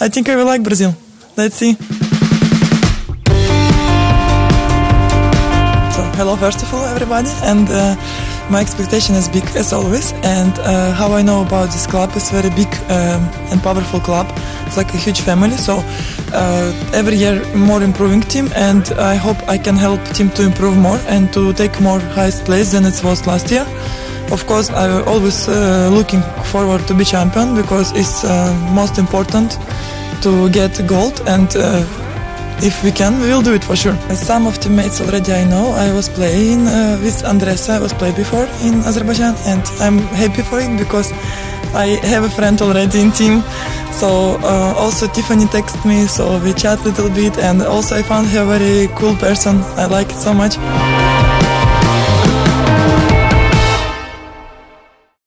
I think I will like Brazil. Let's see. So, hello, first of all, everybody, and uh, my expectation is big as always. And uh, how I know about this club is very big um, and powerful club. It's like a huge family. So uh, every year more improving team, and I hope I can help team to improve more and to take more highest place than it was last year. Of course, i'm always uh, looking forward to be champion because it's uh, most important to get gold and uh, if we can, we will do it for sure. Some of the teammates already I know. I was playing uh, with Andresa. I was played before in Azerbaijan, and I'm happy for it because I have a friend already in team. So uh, also Tiffany texted me, so we chat a little bit, and also I found her a very cool person. I like it so much.